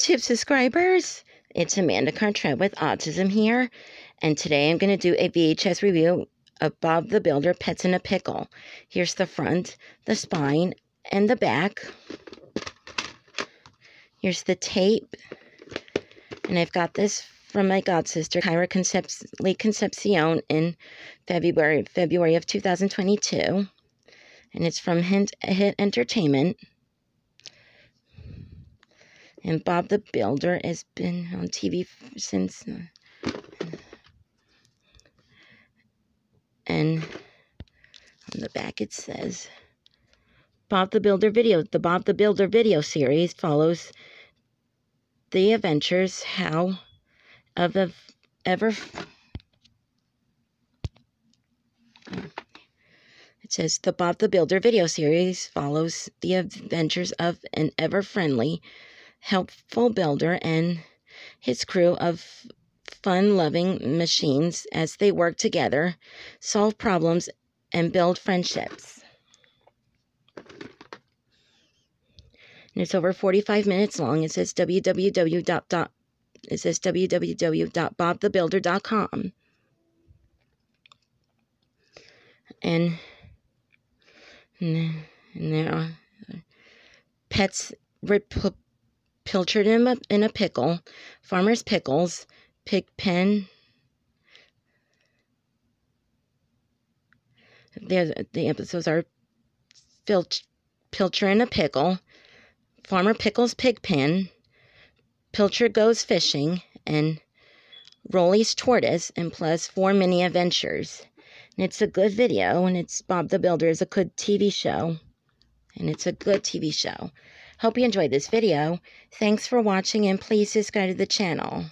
YouTube subscribers! It's Amanda Cartrette with Autism here, and today I'm going to do a VHS review of Bob the Builder Pets in a Pickle. Here's the front, the spine, and the back. Here's the tape, and I've got this from my god sister, Kyra Concep- Lee Concepcion, in February February of 2022, and it's from Hint Hit Entertainment. And Bob the Builder has been on TV since. Uh, and on the back it says Bob the Builder video. The Bob the Builder video series follows the adventures how of the ever. It says the Bob the Builder video series follows the adventures of an ever friendly helpful builder and his crew of fun loving machines as they work together, solve problems, and build friendships. And it's over 45 minutes long. It says www. It says www.bobthebuilder.com. And, and there are pets pilchard in a, in a pickle, farmer's pickles, pig pen. The, the episodes are filch, Pilchard in a pickle, farmer pickles pig pen, Pilchard goes fishing, and Roley's tortoise, and plus four mini adventures. And it's a good video, and it's Bob the Builder is a good TV show, and it's a good TV show. Hope you enjoyed this video. Thanks for watching and please subscribe to the channel.